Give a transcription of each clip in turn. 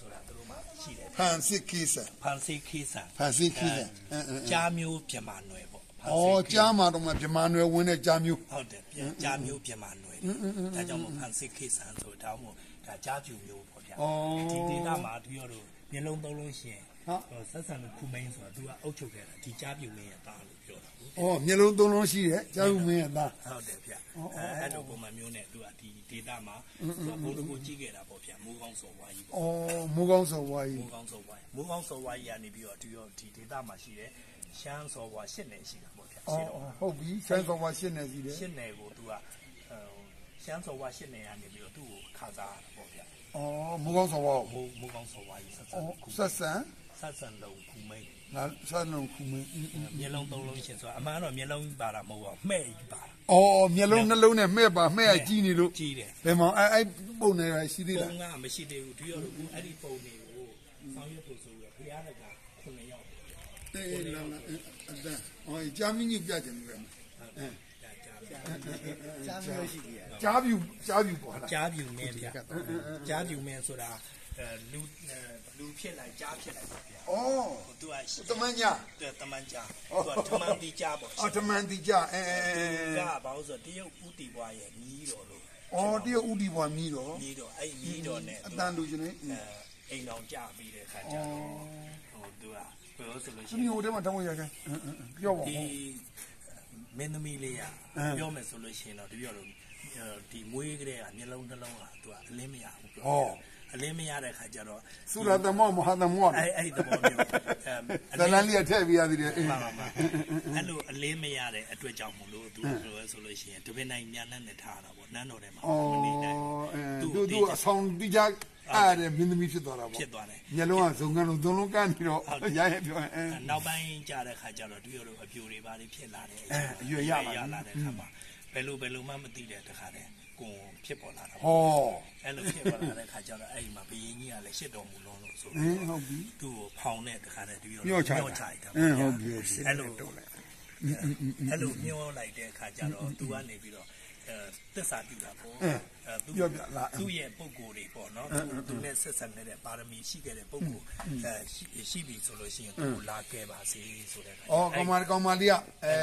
ဆိုတာသူတို့မှရှိတယ်ဖန်စစ်ခေဆန်ဖန်စီခေဆန်ဖန်စစ်ခေဆန်အင်းအင်းကြားမျိုးပြမနွယ်ပေါ့ဖန်ဩစီခေကြားမှာတော့မှဗမာနွယ်ဝင်တဲ့ကြားမျိုးဟုတ်တယ်ပြန်ကြားမျိုးပြမနွယ်ဒါကြောင့်မို့ဖန်စီခေဆန်ဆိုတော့မို့ဒါကြားပြူမျိုးပေါ့ဗျာဩဒီဒေတာမှာသူရောတို့မျက်လုံးသုံးလုံးရှင်ဟာဟိုဆက်ဆံလို့ခုမိန်ဆိုတာသူကအုပ်ချုပ်ခဲ့တာဒီကြားပြူမင်းရဲ့သားလို့ပြောတာဟုတ် ဩမျက်လုံးသုံးလုံးရှိတယ်ကြားဦးမင်းရဲ့သားဟုတ်တယ်ဗျအဲအဲ့လိုပုံမှန်မျိုးနဲ့သူကဒီဒေတာမှာသူကဘိုးတကူကြည့်ခဲ့တာပေါ့ဗျမိုးကောင်းစော်ဝါကြီးပေါ့ဩမိုးကောင်းစော်ဝါကြီးမိုးကောင်းစော်ဝါကြီးမိုးကောင်းစော်ဝါကြီးကနေပြီးတော့ဒီရောဒီဒေတာမှာရှိတဲ့ရှမ်းစော်ဝါရှစ်နယ်ရှိတာပေါ့ဗျဩရှစ်တော့ဟုတ်ပြီဆန်းစော်ဝါရှင်းနေစီတယ်ရှစ်နယ်ကိုသူကဟိုရှမ်းစော်ဝါရှစ်နယ်ကနေပြီးတော့သူ့ကိုခါစားတာပေါ့ဗျဩမိုးကောင်းစော်ဝါကိုမိုးမိုးကောင်းစော်ဝါကြီးဆက်ဆံဩခုဆက်ဆန်ဆက်ဆံလုံးခုမိန် ငါဆက်လုံးခုမင်းအင်းအင်းမျက်လုံးသုံးလုံးရှင်ဆိုတာအမှန်တော့မျက်လုံးပါတာမဟုတ်ပါဘူးမှဲ့ကြီးပါတာဩမျက်လုံးနှလုံးနဲ့မှဲ့ပါမှဲ့ရကြီးနေလို့ကြီးတယ်ဘယ်မှာအဲ့အဲ့ပုံနေရရှိသေးပုံလားကမရှိသေးဘူးဒီရောအခုအဲ့ဒီပုံတွေကိုဆောင်းရွက်ဖို့ဆိုပြီးဘုရားတကခုနှစ်ယောက်အေးလာလာအတန်ဩဂျာမင်းကြီးပြကြတယ်ကွာဒါကြားပြကြားမျိုးရှိသေးတယ်ကြားပြူကြားပြူပေါ့လားကြားပြူမင်းဗျာကြားပြူမင်းဆိုတာအဲ လူအဲလူဖြစ်လိုက်ကြားဖြစ်လိုက်ပါဗျာဩသူကတမန်ညာတမန်ကြားသူကတမန်တီကြားပေါ့အော်တမန်တီကြအဲအဲကဘာလို့ဆိုတရုတ်ဦးတီဘွားရဲ့မြီးတော်လို့ဩတရဥဒီဘွားမြည်တော့မြီးတော်အဲ့မြီးတော်နဲ့အတန်လူချင်းနေအဲအိမ်တော်ကြပြီးတဲ့ခါကျတော့ဟိုသူကဘယ်လိုဆိုလို့ရှိဒီရင်မျိုးတည်းမှာတောင်းရခဲ့ပြောပါဒီဦးမင်းသမီးလေးရအင်းပြောမယ်ဆိုလို့ရှိရင်တော့တပြောတော့ဒီမွေးကလေးကမျက်လုံးတစ်လုံးကသူကအလင်းမရဘူးပြောဟော အလင်းမရတဲ့ခါကျတော့သုရတမောမဟာတမောအဲ့အဲ့ဒီသဘောမျိုးအဲဇလန်လေးထည့်ပြရသေးတယ်အေးပါပါပါအဲ့လိုအလင်းမရတဲ့အတွက်ကြောင့်မလို့သူကပြောဆိုလို့ရှိရင်တပင်းနိုင်ညာနဲ့နဲ့ထားတာပေါ့နန်းတော်ထဲမှာဩမနေနိုင်အဲသူသူအဆောင်တိကြအဲ့ဒါမင်းသမီးဖြစ်သွားတာပေါ့ဖြစ်သွားတယ်မျက်လုံးကဇုံကန်လုံးသုံးလုံးကန်းနေတော့ရရပြောအဲနောက်ပိုင်းကြတဲ့ခါကျတော့သူတို့အပြိုတွေပါတွေဖြစ်လာတယ်အဲအရွယ်ရလာပြီရလာတဲ့ခါမှာဘယ်လိုဘယ်လိုမှမသိတဲ့တခါတည်း ကိုယ်ဖြစ်ပေါ်လာတာဟောအဲ့လိုဖြစ်ပေါ်လာတဲ့ခါကျတော့အဲ့ဒီမှာဘယင်းကြီးကလည်းရှစ်တော်မူလုံးလို့ဆိုအင်းဟုတ်ပြီသူ့ကိုဖောင်တဲ့တခါတည်းသူရောညှော့ချတာချလိုက်တာအင်းဟုတ်ပြီအဲ့လိုအဲ့လိုညှောလိုက်တဲ့ခါကျတော့သူကနေပြီးတော့အဲသစ္စာပြုတာပေါ့အဲသူပြောပြလားသူ့ရဲ့ပုံကိုယ်တွေပေါ့နော်သူသူနဲ့ဆက်ဆံနေတဲ့ပါရမီရှိခဲ့တဲ့ပုံကိုယ်အဲရှိရှိပြီဆိုလို့ရှိရင်သူ့ကိုလာခဲ့ပါစေဆိုတဲ့ခါဩကောင်မကောင်မလေးကအဲ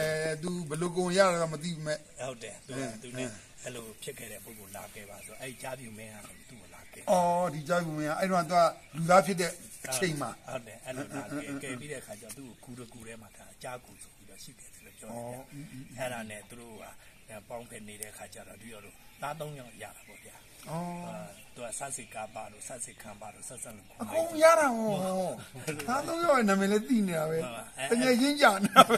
သူဘယ်လိုကုန်ရတာမသိဘူးမဲ့ဟုတ်တယ်သူကသူနဲ့ အဲ့လိုဖြစ်ခဲ့တဲ့ပုံကိုယ်လာခဲ့ပါဆိုအဲ့ကြားပြူမင်းကသူ့ကိုလာခဲ့ဩဒီကြောက်ဘူးမင်းအဲ့တော့သူကလူသားဖြစ်တဲ့အချိန်မှာဟုတ်တယ်အဲ့လိုလာခဲ့ကဲပြီးတဲ့ခါကျတော့သူ့ကိုကူတကူထဲမှာဒါအကြားကူဆိုပြီးတော့ရှိတယ်လို့ပြောတယ်ဗျအဲ့ဒါနဲ့သူတို့ကပေါင်းဖက်နေတဲ့ခါကျတော့ဒီရောတို့သားသုံးယောက်ရတာပေါ့ဗျာဩသူကဆက်စစ်ကားပါလို့ဆက်စစ်ခံပါလို့ဆက်ဆက်လို့အကုန်ရတာဟောသားသုံးယောက်ရဲ့နာမည်လည်းသိနေတာပဲတကယ်ရင်းကြနေတာပဲ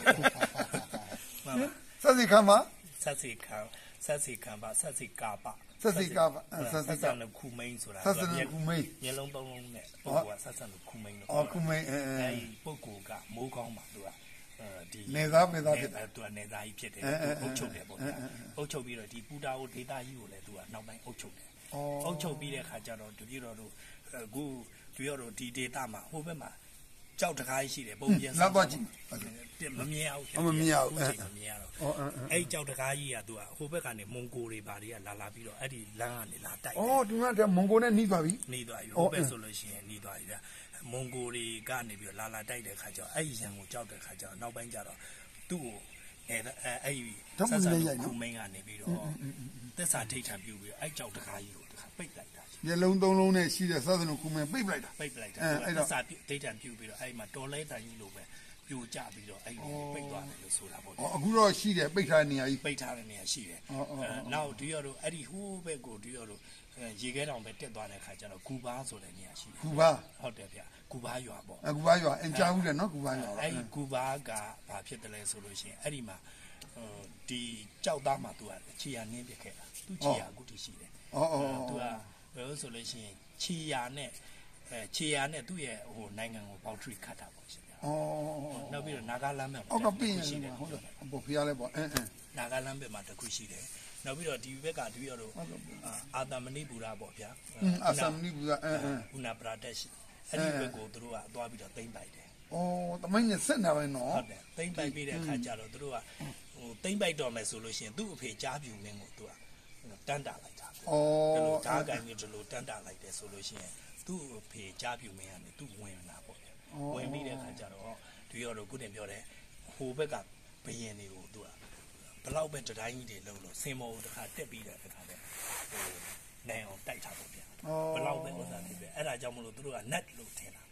စသခါမှာဆက်စစ်ခံ ဆက်စစ်ခံပါဆက်စစ်ကားပါဆက်စစ်ကားပါအဲဆက်စစ်ကားဆက်လို့ခုမိန်ဆိုတာဆက်စနခုမိတ်မျက်လုံးသုံးလုံးနဲ့ပုဂ္ဂိုလ်ကဆက်ဆက်လို့ခုမိန်လို့အော်ခုမိတ်အဲအဲအဲဒီပုဂ္ဂိုလ်ကမိုးကောင်းပါသူကအဲဒီနေသားမေသားဖြစ်တယ်သူကနေသားကြီးဖြစ်တယ်အဲအဲအုပ်ချုပ်တယ်ပေါ့ဗျာအဲအဲအုပ်ချုပ်ပြီးတော့ဒီပူတာကိုဒေတာကြီးကိုလည်းသူကနောက်ပိုင်းအုပ်ချုပ်တယ်ဩအုပ်ချုပ်ပြီးတဲ့ခါကျတော့တပြည့်တော်တို့အခုတပြည့်တော်ဒီဒေတာမှာဟိုဘက်မှာ ကြောက်တကားကြီးရှိတယ်ပုံပြန်လာတော့ကြည့်မမြင်အောင်အော်မမြင်ရဘူးအခုချိန်မမြင်ရတော့ဩအဲအဲအဲ့ဒီကြောက်တကားကြီးကသူကဟိုဘက်ကနေမွန်ဂိုတွေဘာတွေကလာလာပြီးတော့အဲ့ဒီလမ်းကနေလာတိုက်တယ်ဩဒီမှာတည်းမွန်ဂိုနဲ့နှီးသွားပြီနေသွားပြီအော်ဟိုဘက်ဆိုလို့ရှိရင်နေသွားပြီဗျမွန်ဂိုတွေကနေပြီးတော့လာလာတိုက်တဲ့ခါကျတော့အဲ့ဒီရန်ကိုကြောက်တဲ့ခါကျတော့နောက်ပိုင်းကျတော့သူ့ကိုအဲအဲအဲ့ဒီခုမင်းကနေပြီးတော့သစ္စာထိတ်ထံပြုပြီးတော့အဲ့ကြောက်တကားကြီးကိုတ ခါပိတ်လိုက်တာမျက်လုံးသုံးလုံးနဲ့ရှိတဲ့စသနခုမိတ်ပိတ်လိုက်တာပိတ်လိုက်တာအဲအဲ့တော့သစ္စာထိတ်ထံပြုပြီးတော့အဲ့မှာတော်လဲတန်ကြီးလိုပဲပြိုကျပြီးတော့အဲ့ဒီပိတ်သွားတယ်လို့ဆိုတာပေါ့ဩအခုတော့ရှိတယ်ပိတ်ထားတဲ့နေရာကြီးပိတ်ထားတဲ့နေရာရှိတယ်အော်အော်အော်အဲနောက်ဒီရောတို့အဲ့ဒီဟိုးဘက်ကိုဒီရောတို့အဲရေခဲတောင်ပဲတက်သွားတဲ့ခါကျတော့ဂူဘာဆိုတဲ့နေရာရှိတယ်ကူပါဟုတ်တယ်ဗျဂူဘာရွာပေါ့အခုပါရွာအင်ကြားဦးတယ်နော်ကူပါရွာအဲ့ဒီဂူဘာကဘာဖြစ်တယ်လဲဆိုလို့ရှိရင်အဲ့ဒီမှာဟိုဒီကြောက်သားမှာသူကခြေရနင်းပြခဲ့တာသူခြေရအခုတည်းရှိတယ် ဩဩဩသူကဘယ်လိုဆိုလို့ရှိရင်ခြေရနဲ့အဲခြေရနဲ့သူ့ရဲ့ဟိုနိုင်ငံကိုပေါထရီခတ်တာပေါ့ရှင်ဗျာဩနောက်ပြီးတော့နာဂလမ်းဘက်မှာအောက်ကပြင်းရှိနေတယ်မှာဟုတ်တယ်ဘုဖျားလဲပေါ့အင်းအင်းနာဂလမ်းဘက်မှာတစ်ခုရှိတယ်နောက်ပြီးတော့ဒီဘက်ကဒီရောတို့အာသမဏိပူရာပေါ့ဗျာအဆမ်နီဘူးအင်းအင်းဥနာပရာတက်ရှိအဲ့ဒီဘက်ကိုသူတို့ကသွားပြီးတော့တိမ့်ပိုက်တယ်ဩတမိုင်းနဲ့ဆက်နေပါနော်ဟုတ်တယ်တိမ့်ပိုက်ပြီးတဲ့အခါကျတော့သူတို့ကဟိုတိမ့်ပိုက်တော့မယ်ဆိုလို့ရှိရင်သူ့အဖေကြားပြူမင်းကိုသူက တန်းတာလိုက်တာဩဒီလိုဓာတ်ကန်ကြီးဒီလိုတန်းတာလိုက်တယ်ဆိုလို့ရှိရင်သူသူ့ဖေကြားပြူမင်းကနေသူ့ဝင်လာပေါ့ဗျာဝင်ပြီးတဲ့ခါကျတော့သူရောတော့ခုတင်ပြောတယ်ဟိုဘက်ကဘယင်တွေကိုသူကဘလောက်ပဲတတိုင်းကြီးတွေလုံးလို့စင်မောတခါတက်ပြီးတဲ့ခါကျဟိုနိုင်အောင်တိုက်ထားပေါ့ဗျာဘလောက်ပဲဥစ္စာဖြစ်ပဲအဲ့ဒါကြောင့်မလို့သူတို့က net လို့ထင်တာ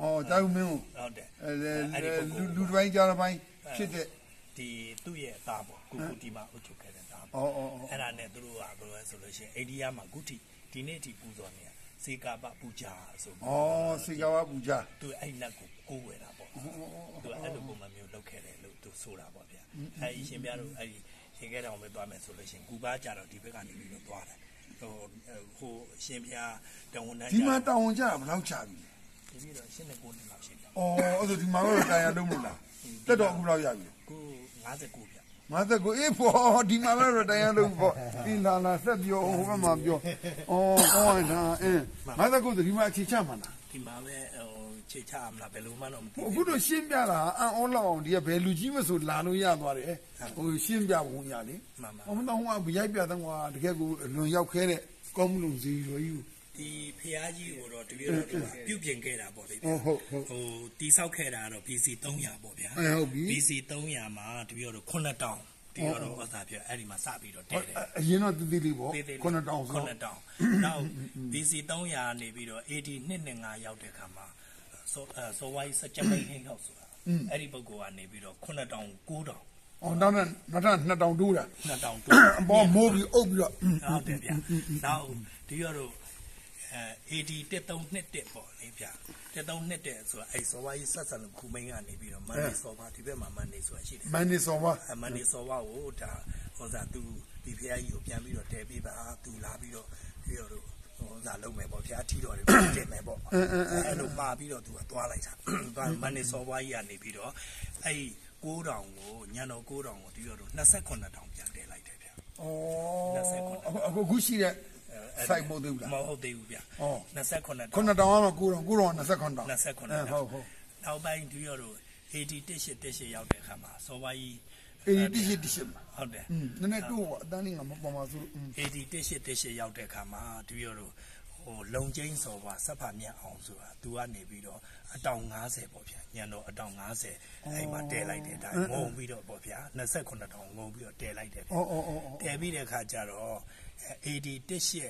ဩတာဦးမင်းကိုဟုတ်တယ်အဲလူလူတိုင်းကြားတစ်ပိုင်းဖြစ်တဲ့ ဒီသူ့ရဲ့အသားပေါ့ကုကုတီမှာအုပ်ချုပ်ခဲ့တဲ့သားပေါ့ဩဩအဲ့ဒါနဲ့သူတို့ကဘယ်လိုလဲဆိုလို့ရှိရင်အိန္ဒိယမှာဂုတိဒီနေ့ထိပူဇော်နေစေကာပပူဇာဆိုဩစေကာပပူဇာသူအဲ့လက်ကိုကိုးဝယ်တာပေါ့သူအဲ့လိုပုံမှန်မျိုးလုပ်ခဲ့တယ်လို့သူဆိုတာပေါ့ဗျာအဲ့ဒီရှင်ပြတို့အဲ့ဒီရှင်ခဲ့တော်ပဲသွားမယ်ဆိုလို့ရှိရင်ကူပါကြတော့ဒီဘက်ကနေပြီးတော့သွားတယ်ဟိုဟိုရှင်ပြတောင်းဝန်တန်းဒီမှာတောင်းဝန်ကြဘယ်လောက်ချပြီဒီပြီးတော့ရှင်းနေကိုနှစ်လောက်ရှိတယ်ဩအဲ့ဒါဒီမှာတော့တာယာလုံးမလားတက်တော့အခုလောက်ရပြီခု 59ဗျမသက်ကိုအေးဖို့ဒီမှာလည်းတရားလုံးပေါ့ဒီလာလာဆက်ပြောဟိုဘက်မှာပြောအော်ကောင်းတာအင်းမသက်ကိုဒီမှာအခြေချမှာလားဒီမှာပဲဟိုခြေချမလားဘယ်လိုမှတော့မသိဘူးအခုတော့ရှင်းပြတာအန်အောလောက်အောင်ဒီကဘယ်လူကြီးမဆိုလာလို့ရသွားတယ်ဟိုရှင်းပြပုံရလေမှန်ပါဟိုမတော့ဟိုကရိုက်ပြတဲ့ကွာတကယ်ကိုလွန်ရောက်ခဲတဲ့ကောင်းမှုလုံးစီရောကြီး ဒီဖះကြီးကိုတော့တပည့်တော်တို့ကပြုပြင်ခဲ့တာပေါ့လေဟုတ်ဟုတ်ဟုတ်ဟိုတိဆောက်ခဲ့တာတော့ BC 300ပေါ့ဗျာဟုတ်ပြီ BC 300မှာတပည့်တော်တို့9000တီရောတော့ဥစ္စာပြအဲ့ဒီမှာစပြီးတော့တဲတယ်အရင်တော့တည်တည်လေးပေါ့9000ဆို9000နောက် BC 300နေပြီးတော့ AD 225ရောက်တဲ့ခါမှာစောစောဝိုင်းစကြမိန်ဟင်းတော့ဆိုတာအဲ့ဒီပုဂ္ဂိုလ်ကနေပြီးတော့9000 9000အော်နောက်နဲ့နောက်ထပ်2000တိုးတာ2000တိုးအပေါ်မိုးပြီးအုပ်ပြီးတော့ဟုတ်တယ်ဗျနောက်ဒီရတော့ အဲ AD 1321ပေါ့လေဗျ1321ဆိုတာအဲစောဝါကြီးဆက်ဆံလို့ခုမိန်ကနေပြီးတော့မန်နေစောဝါဒီဘက်မှာမန်နေဆိုတာရှိတယ်မန်နေစောဝါမန်နေစောဝါကိုဒါဟောစားသူဒီဖះကြီးကိုပြန်ပြီးတော့တဲပေးပါသူလာပြီးတော့ပြီးတော့ဟောစားလုံးမယ်ပေါ့ဖះထီတော်တွေတင်မယ်ပေါ့အဲလိုပါပြီးတော့သူကသွားလိုက်တာသွားမန်နေစောဝါကြီးကနေပြီးတော့အဲ9000ကိုညံတော်9000ကိုဒီတော့28000ပြန်တဲလိုက်တယ်ဗျဩ29အခုရှိတဲ့ စိုက်မဟုတ်သေးဘူးလားမဟုတ်သေးဘူးဗျဩ29ခုနှစ်တောင်က9တောင်9တောင်29တောင်29ဟုတ်ဟုတ်နောက်ပိုင်းဒီရောတို့80တက်ရှိတက်ရှိရောက်တဲ့အခါမှာစောပါကြီး80တက်ရှိတက်ရှိဟုတ်တယ်နည်းနည်းတော့အတန်းလေးကမပေါ်မှာဆို80တက်ရှိတက်ရှိရောက်တဲ့အခါမှာဒီရောတို့ဟိုလုံချင်းစောပါဆက်ဖာမြတ်အောင်ဆိုတာသူကနေပြီးတော့အတောင်90ပေါ့ဗျာညံတော့အတောင်90အဲ့မှာတဲလိုက်တဲ့အတိုင်းငုံပြီးတော့ပေါ့ဗျာ29တောင်ငုံပြီးတော့တဲလိုက်တယ်ဗျာတဲပြီးတဲ့အခါကျတော့ AD တက်ရှိ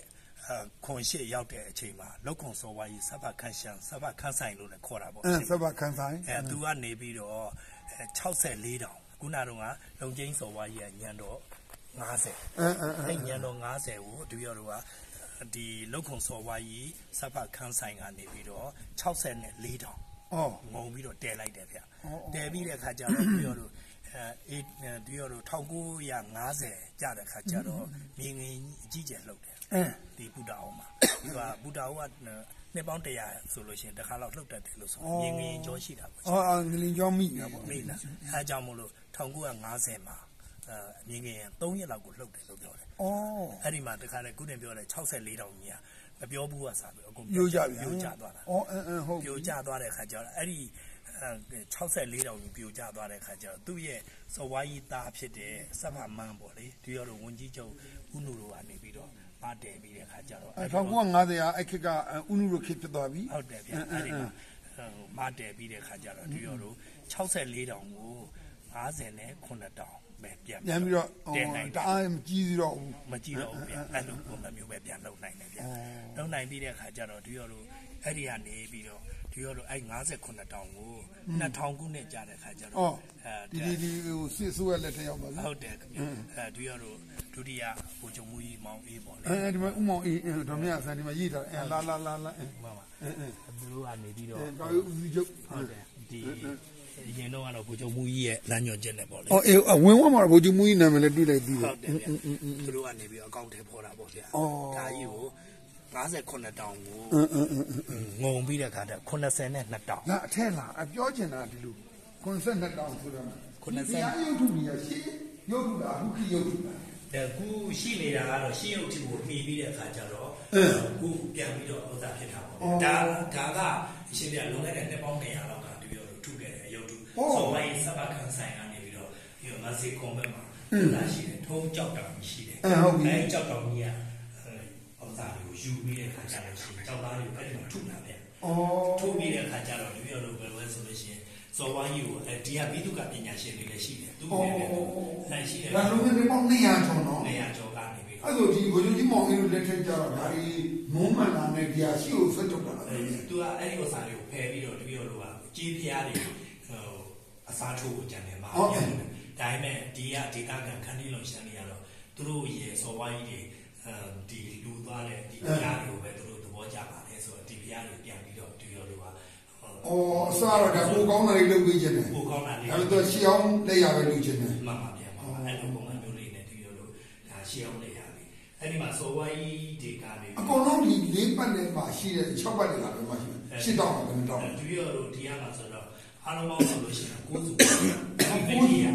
ခွန်ရှိရောက်တဲ့အချိန်မှာလောက်ခွန်စောဝါကြီးစဘခန်းရှန်စဘခန်းဆိုင်လို့လည်းခေါ်တာပေါ့အဲစဘခန်းဆိုင်အဲသူကနေပြီးတော့64တောင်ခုနကတော့လုံချင်းစောဝါကြီးကညံတော့90အဲအဲညံတော့90ကိုသူရတော့ဒီလောက်ခွန်စောဝါကြီးစဘခန်းဆိုင်ကနေပြီးတော့64တောင်အော်ငုံပြီးတော့တဲလိုက်တယ်ဗျတဲပြီးတဲ့အခါကျတော့သူရတော့ အဲဒီရတော့1950ကျတဲ့ခါကျတော့မြင်းငင်းအကြီးကျယ်လှုပ်တယ်ဒီဘုဒ္ဓအောင်မှာသူကဘုဒ္ဓအောင်ကနှစ်ပေါင်း100ဆိုလို့ရှိရင်တစ်ခါလောက်လှုပ်တတ်တယ်လို့ဆိုရင်ငင်းကြောရှိတာပေါ့အော်ငလင်ကြောမိတာပေါ့မိလားအဲအကြောင်းမလို့1950မှာအဲမြင်းငင်း3ရက်လောက်ကိုလှုပ်တယ်လို့ပြောတယ်။အော်အဲ့ဒီမှာတခါလေခုတင်ပြောတယ်64တောင်ကြီးကမပြောဘူးကစားပြီးအကုန်ပြိုကျပြီပြိုကျသွားတာ။အော်အင်းအင်းဟုတ်ပြိုကျသွားတဲ့ခါကျတော့အဲ့ဒီ 64တောင်ကြီးပြိုကျသွားတဲ့ခါကျတော့သူ့ရဲ့စဝါးကြီးသားဖြစ်တဲ့စဖမန်းပေါ့လေဒီရောဝန်ကြီးချုပ်ဦးနူတို့ကနေပြီးတော့မတည်ပြီးတဲ့ခါကျတော့အဲ1950ရာအဲ့ခေတ်ကဦးနုတို့ခေတ်ဖြစ်သွားပြီဟုတ်တယ်ဗျအဲ့ဒီမှာမတည်ပြီးတဲ့ခါကျတော့ဒီရောတို့64တောင်ကို50နဲ့9တောင် ပဲပြန်ပြန်ပြီးတော့တအားမကြီးသေးတော့ဘူးမကြီးတော့ဘူးဗျအဲ့လိုပုံစံမျိုးပဲပြန်လုပ်နိုင်တယ်ဗျလုပ်နိုင်ပြီးတဲ့ခါကျတော့ဒီရောတို့အဲ့ဒီကနေပြီးတော့ဒီရောတို့အဲ့58တောင်ကို2000ခုနှစ်ကြာတဲ့ခါကျတော့အဲဒီဒီဒီဟိုစစ်ဆိုးရလက်ထက်ရောက်ပါပြီဟုတ်တယ်အဲဒီရောတို့ဒုတိယဗိုလ်ချုပ်မူကြီးမောင်အေးပေါ့လေအဲဒီမှာဥမောင်အေးဒေါ်မြတ်ဆန်ဒီမှာရေးထားအဲလာလာလာလာအဲမှန်ပါအဲအဲဘလူးကနေပြီးတော့တော်ဦးချုပ်ဟုတ်တယ်ဒီ ရင်တော့ကတော့ဗိုလ်ချုပ်မူကြီးရဲ့လမ်းညွှန်ချက်နဲ့ပေါ့လေအော်အေးဝင်ဝမှာဗိုလ်ချုပ်မူကြီးနာမည်လည်းတွေ့လိုက်ပြီးဟုတ်တယ်ဗျသူတို့ကနေပြီးအကောင့်ထဲပေါ်တာပေါ့ဗျာဒါကြီးကို58တောင်ကိုငုံပြီးတဲ့ခါကျ80နဲ့2တောင်ငါအထက်လားအပြောချင်တာဒီလို82တောင်ဆိုတော့80ရုပ်ထုကြီးရရှိရုပ်ထုလားအခုခိရုပ်ထုလားဒါကူရှိနေတာကတော့ရှင်းရုပ်ထုကိုမှီပြီးတဲ့အခါကျတော့ကူပြန်ပြီးတော့ဥစ္စာဖြစ်တာပေါ့ဒါဒါကအရှင်ပြလွန်ခဲ့တဲ့နှစ်ပေါင်း200လောက် ဆိုဝိုင်းစပကန်ဆိုင်ကနေပြီးတော့ဒီမဆီကွန်ဘက်မှာလာရှိတယ်ထုံးကြောက်တောင်ရှိတယ်အဲဟုတ်ပြီအဲကြောက်တောင်ကြီးကဥစ္စာစာတွေကိုယူပြီးတဲ့ခါကျတော့ရှင်ကြောက်သားတွေကိုအဲ့ဒီမှာထုလာပြန်ဩထုပြီးတဲ့ခါကျတော့တပည့်တော်တို့ဘယ်လိုလဲဆိုလို့ရှိရင်ဇော်ဝိုင်းကြီးကိုအဲဒီကဘိတုကပညာရှင်တွေလည်းရှိတယ်သူတွေလည်းအဲရှိတယ်ဒါလုံးဝပေါင်း200ကျော်နော်နေရာကျော်ကနေပြီးအဲ့လိုဒီဘုရားကြီးမောင်ကြီးတို့လက်ထက်ကြတော့ဒါဒီမုံမှန်လာနဲ့ဒီဟာရှိကိုဆွတ်ထုတ်တာလားအဲသူကအဲ့ဒီဥစ္စာတွေကိုဖယ်ပြီးတော့တပည့်တော်တို့ကကြီးဖျားတွေဟို အစားထိုးကိုကြံတယ်မှာဒါပေမဲ့ဒီကဒေတာကန်ခန်းလေးလုံးရှမ်းနေရတော့သူတို့ရေဇော်ဝိုင်းကြီးတွေအဲဒီလူသွားတဲ့ဒီဖျားတွေကိုပဲသူတို့သဘောကျပါတယ်ဆိုတော့ဒီဖျားတွေပြန်ပြီးတော့တပည့်တော်တို့ကဩအစားတော့ဒါပိုကောင်းတာလေးလုပ်ပေးခြင်းတယ်ပိုကောင်းတာလေးဒါပေမဲ့ရှီအောင်လက်ရပဲလုပ်ခြင်းတယ်မှန်ပါဗျာမှန်ပါအဲ့လိုပုံမှန်မျိုးလေးနဲ့တပည့်တော်တို့ဒါရှေ့အောင်နေရပြီအဲ့ဒီမှာဇော်ဝိုင်းဒီကနေအကုန်လုံးဒီလေးပတ်နဲ့မှာရှိတဲ့6ပတ်တွေကလည်းမရှိဘူးရှစ်တောင်းတယ်ဘယ်တောင်းတပည့်တော်တို့ဒီကမှာဆိုတော့ အားလုံးပေါင်းဆိုလို့ရှိရင်ကိုးစုဒီမကြီးရ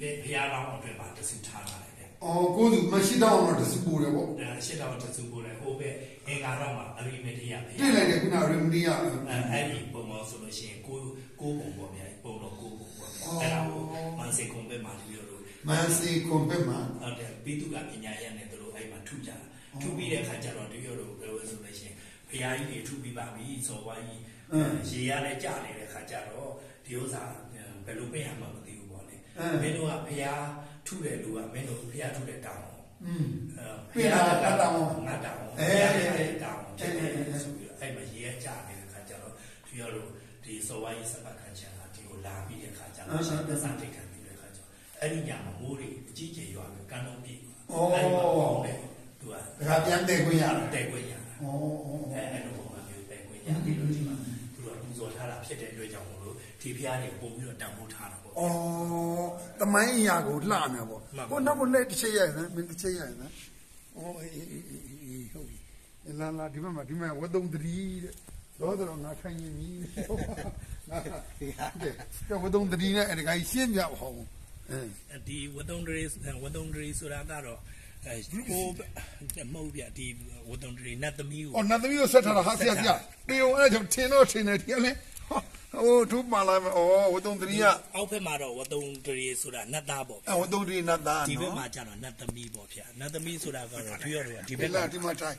ဘယ်ဘုရားတော်အတွက်ပါတဆူထားလာတယ်ဗျဩကိုသူမရှိတောင်းတော့တစပူတယ်ပေါ့ဒါရှစ်တော်တဆူပို့တယ်ဟိုဘက်အင်္ဂါတော်မှာအရိမတိယဘုတွေ့ရားလိုက်တယ်ခုနရမနီယာအဲအဲ့ဒီပုံပေါ်ဆိုလို့ရှိရင်ကိုကိုပုံပေါ်ဗျာပုံတော်ကိုပုံပေါ်ဗျာအဲ့ဒါကိုမန်စေကုံဘက်မှာတပည့်တော်တို့မန်စီကွန်ပက်မှာဟုတ်တယ်ဘိတုကပညာရနဲ့တို့အဲ့မှာထုကြတာထုပြီးတဲ့အခါကျတော့တပည့်တော်တို့ဘယ်လိုဆိုလို့ရှိရင်ဘုရားကြီးတွေထုပြီးပါပြီဆိုဝါကြီးရေရနဲ့ကြာနေတဲ့အခါကျတော့ ဒီဥစ္စာဘယ်လိုပြင်ရမှမသိဘူးပေါ့လေမင်းတို့ကဘုရားထုတဲ့လူကမင်းတို့ဘုရားထုတဲ့တောင်းอืมဘုရားတတောင်းငါတောင်းဘုရားတဲ့တောင်းဖြစ်တယ်ဆိုပြီးတော့အဲ့မှာရေရကြာနေတဲ့အခါကျတော့ဒီရောတို့ဒီစောဝါကြီးစပတ်ခံချင်တာဒီကိုလာပြီးတဲ့အခါကျတော့ရှင်သက်သာတိတ်ခံပြီးတဲ့အခါကျတော့အဲ့ဒီညမှာမိုးတွေအကြီးကျယ်ရွာပြီးကန်းလုံးပြည့်အဲ့ဒီမှာပေါင်းတယ်သူကဒါကပြန်တဲ့ခွင့်ရတယ်တဲ့ခွင့်ရတာဩဩအဲအဲ့လိုပုံမှန်မျိုးတဲ့ခွင့်ရပြီးလို့ဒီမှာသူကပူဇော်ထားတာဖြစ်တဲ့အတွက်ကြောင့်မို့လို့ ဒီဖျားတွေပုံပြီးတော့တန်ဖိုးထားတာပေါ့ဩတမိုင်းအရာကိုလှမယ်ပေါ့မှန်ပါကိုနောက်ကိုလက်တစ်ချက်ရိုက်နော်မင်းတစ်ချက်ရိုက်နော်ဩအေးအေးအေးအေးဟုတ်ပြီလာလာဒီဘက်မှာဒီမှာဝတ်သုံးသတိတဲ့တော့တော့ငါခိုင်းရင်ပြီငါကဲဝတ်သုံးသတိနဲ့အဲ့ဒီကရှင်းပြပါဦးအင်းဒီဝတုံဒရီဝတုံဒရီဆိုတာကတော့အဲဟိုမဟုတ်ပြဒီဝတုံဒရီနတ်သမီးကိုအော်နတ်သမီးကိုဆက်ထားတာဟာဆရာဆရာတေုံအဲ့ဒါကြောင့်ထင်တော့ထင်တယ်ဒီကလည်း ဟိုထူပါလာမယ်ဩဝတ်သုံးသတိကအောက်ဘက်မှာတော့ဝတုံဒရီဆိုတာနတ်သားပေါ့အဝတ်သုံးသတိနတ်သားဒီဘက်နော်မှာကျတော့နတ်သမီးပေါ့ဗျာနတ်သမီးဆိုတာကတော့ဒီရောတို့ကဒီဘဒီက်ကလာဒီမှာတိုင်း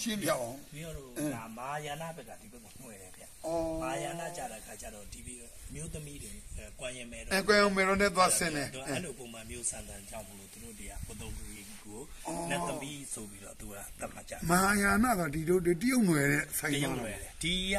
ရှင်းပြအောင်ဒီရောတို့ကမာယာနာဘက်ကဒီဘက်ကိုနှွှဲတယ်ဗျာဩမာယာနာကြတဲ့ခါကျတော့ဒီမျိုးသမီးတွေကွာရင်မဲတော့အဲကွယ်အောင်မေရောနဲ့သွားဆင်းတယ်အဲ့လိုပုံမှန်မျိုးဆန်တန်ကြောင့်မလို့သူတို့တွေကဝတုံဒရီကိုနတ်သမီးဆိုပြီးတော့သူကတတ်မှတ်ကြတယ်မဟာယာနာကဒီတို့တရုတ်နွယ်တဲ့ဆိုင်တရုမှာတ်လွယ်တယ်ဒီက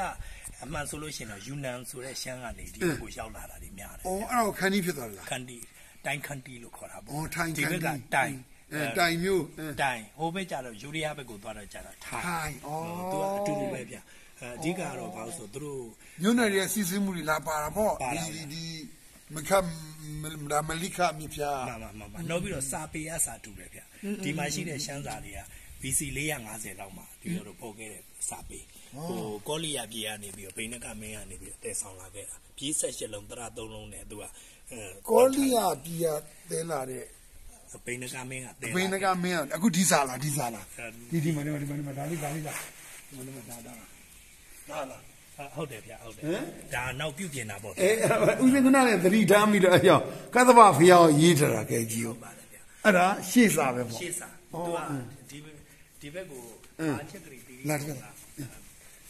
အမှန်ဆိုလို့ရှိရင်တော့ယူနန်ဆိုတဲ့ရှမ်းကနေဒီကိုရောက်လာတာတွေများတယ်။အော်အဲ့တော့ခန်းကြီးဖြစ်သွားလားခန္တီတိုင်းခန္တီလို့ခေါ်တာ။ပေါ့အော်ထိုင်ဒီခန်းဘက်ကကြီးတိုင်အဲတိုင်မျိုးအဲတိုင်ဟိုဘက်ကျတော့ယူရီးယားဘက်ကိုသွားတော့ကျတော့ထိုင်ထိုင်အော်သူကအတူတူပဲဗျအဲအဓိကတော့ဘာလို့ဆိုသူတို့မျိုးနယ်ရဲ့စီစဉ်မှုတွေလာပါတာပေါ့ပါဒီတာဒီဒီမခမ်ဒါမလိခမြပြာမှန်မှန်မှန်မှန်နောက်ပြီးတော့စာပေရစာတူတယ်ဗျဒီမှာရှိတဲ့ရှမ်းစာတွေက BC 450လောက်မှာဒီလိုတော့ပေါ်ခဲ့တဲ့စာပေဟိုကောလီယာပြည်ကနေပြီးတော့ဘိန်းနကမင်းကနေပြီးတော့တည်ဆောင်လာခဲ့တာပြည်ဆက်ရှစ်လုံးတရသုံးလုံးနဲ့သူကအဲကောလီယာပြည်တဲလာတဲ့ဘိန်းနကမင်းကတည်ဘိန်းကမင်းအခုဒီစားလားဒီစားလားအဲဒီဒီဒီမှာဒီမှာဒီမှာဒါလေးဒါလေးဒါဒီမှာဒါဒါဒါလားဟုတ်တယ်ဗျဟုတ်တယ်ဟမ်ဒါနောက်ပြုတ်ပြင်တာပေါ့အဲဦးစင်ကနာနဲ့သတိထားမိတော့အကြောင်းကသဗ္ဗဖျားရေးထားတာကဲကြီးဟုတ်ပါတယ်ဗျအဲ့ဒါရှေ့စားပဲပေါ့ရှေ့စာဩသူကဒီဘက် ဒီဘက်ကိုအင်းအားချက်ကလေးတီးလာတယ်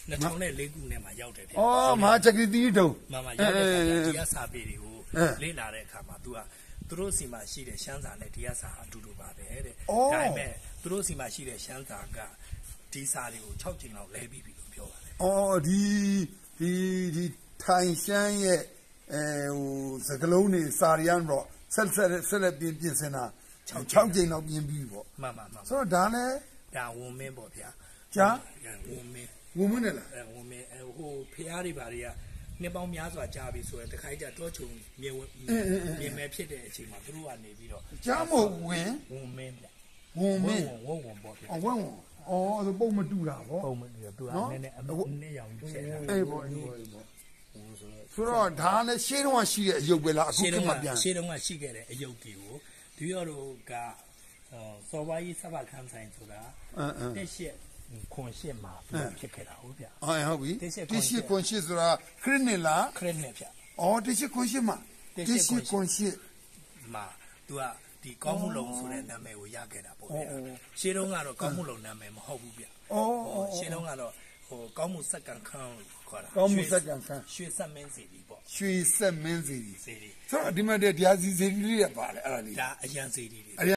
2004ခုနဲ့မှာရောက်တယ်ဗျဩမဟာချက်ကတိတုံးမမရောက်တဲ့အခါကျအဲဒီကစာပေတွေကိုအဲလေ့လာတဲ့အခါမှာ तू ကသူတို့စီမှာရှိတဲ့ရှမ်းစာနဲ့ဒီကစာအတူတူပါပဲတဲ့ဩဒါပေမဲ့သူတို့စီမှာရှိတဲ့ရှမ်းစာကဒီစာတွေကို6ချိန်လောက်လဲပြီးပြီလို့ပြောပါတယ်အော်ဒီဒီဒီထိုင်ရှမ်းရဲ့အဲဟိုစကလုံးနေစာရီယန်တော့ဆက်ဆက်ဆက်လက်ပြင်ပြင်စင်တာ6ကြိမ်လောက်ပြင်ပြီးပေါ့မှန်ပါမှန်ပါဆိုတော့ဒါလည်း ဒါဝန်မင်းပေါ့ဗျာကြာဝန်မင်းဝင်မနဲ့လားအဲဝန်မင်းအဲဟိုဖျားတွေဘာတွေကနှစ်ပေါင်းများစွာကြာပြီဆိုရင်တခါကြတော့ချုံမြေဝင်မြေမဲဖြစ်တဲ့အချိန်မှာသူတို့ကနေပြီးတော့ကြားမို့ဝင်ဝန်မင်းဗျဝင်မဝန်င်းဝန်ဝန်ပေါ့ဗျအော်ဝင်ဝင်အော်ဆိုပုံမတူတာပေါ့ပုံမှန်ပြီးတော့သူကနော်နည်းနည်းအနည်းရောင်ဖြစ်တာအေးပေါ့အေးပေါ့အေးပေါ့ဆိုတော့ဒါလည်းရှေးတုန်းကရှိတဲ့အယုတ်ပဲလားအခုရှေ့ခေတုတ်န်းမှကပြန်ရှေ့တုန်းကရှိခဲ့တဲ့အယုတ်တွေကိုဒီရောတို့က စော်ဝါကြီးစဘခန်းဆိုင်ဆိုတာအင်းအင်းတက်ရှစ်ခွန်ရှစ်မှာဖြစ်ခဲ့တာဟုတ်ဗျအော်ဟုတ်ပြီတစ်တစ်ရှရှိစ်ခွန်ရှိဆိုတာခရစ်နှစ်လားခရစ်နဲ့ဗျအော်တစ်ရှိခွန်ရှိမှာတစ်တစ်ရှစ်ခွရှိန်ရှိခွန်ရှိမှာသူကဒီကောင်းမှုလုံဆိုတဲ့နာမည်ကိုရခဲ့တာပေါ့ဗျာရှေးတုန်းကတော့ကောင်းမှုလုံနာမည်မဟုတ်ဘူးဗျဩဩရှင်းတော့ကတော့ဟိုကောင်းမှုစက္ကန့်ခန်းလို့ခေါ်တာကောင်းမှုစက္ကန့်ခန်းရွှေဆက်မင်းစီဒီပေါ့ရွှေဆက်မင်းစီစီဒီဆိုတော့ဒီမှာတရားစီစီလေးတွေပါတယ်အဲ့ဒါလေးဒါအရန်စီဒီတွေအ